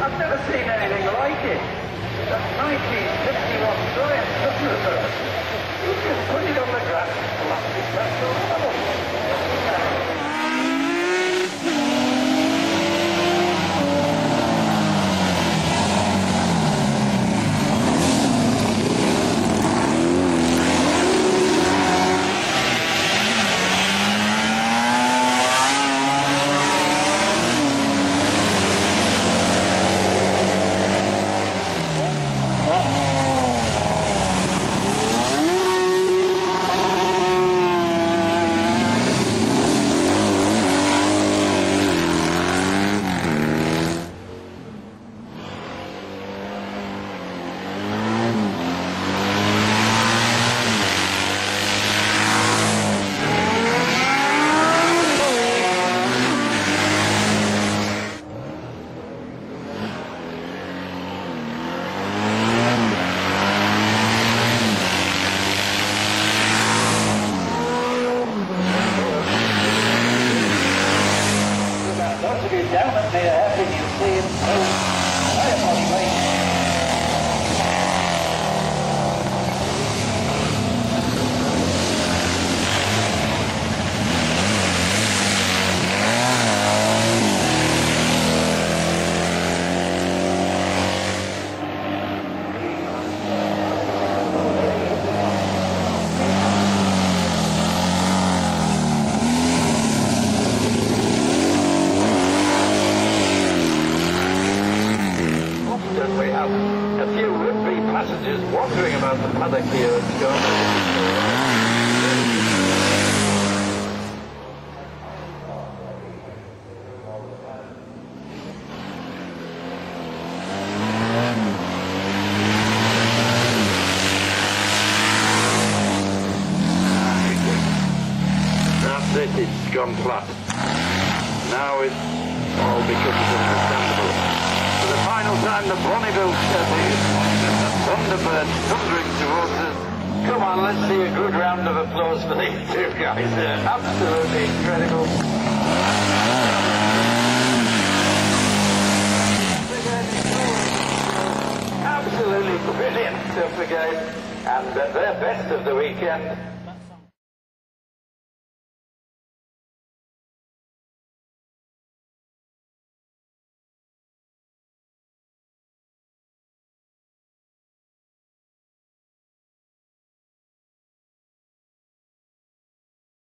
I've never seen anything like it. That's 1951 Giant Super Bowl. You can put it paddock here at. That's it, it's gone flat. Now it's all becomes understandable. For the final time, the Bonneville the Thunderbird thundering towards us. Come on, let's see a good round of applause for these two guys. They're absolutely incredible. Absolutely brilliant stuff again. And uh, their best of the weekend.